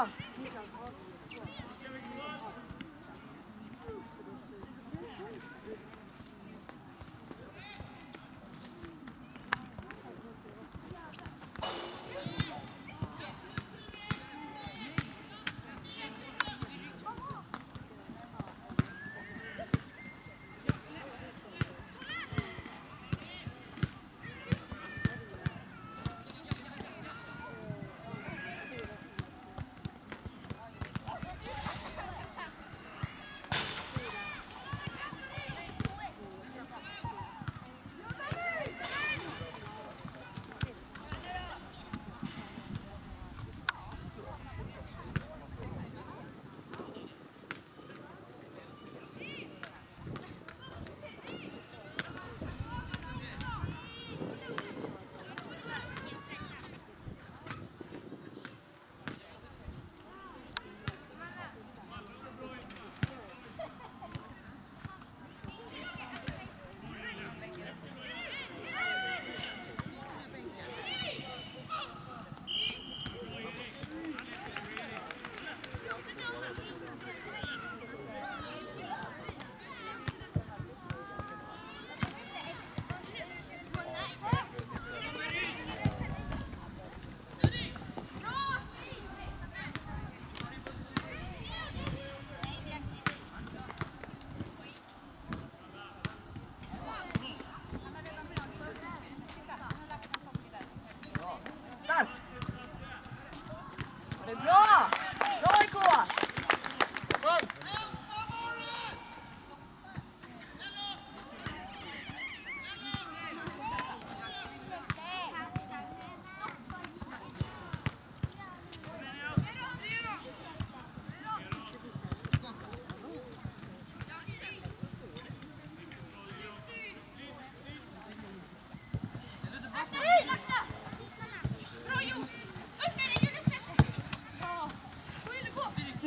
Tom. Thank you.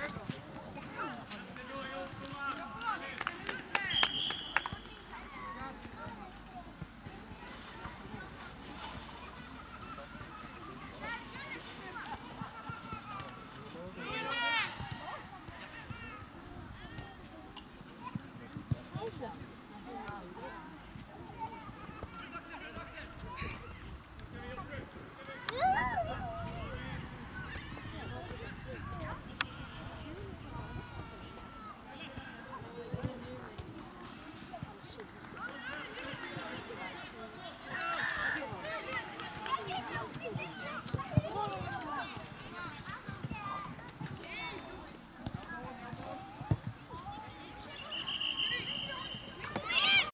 那行。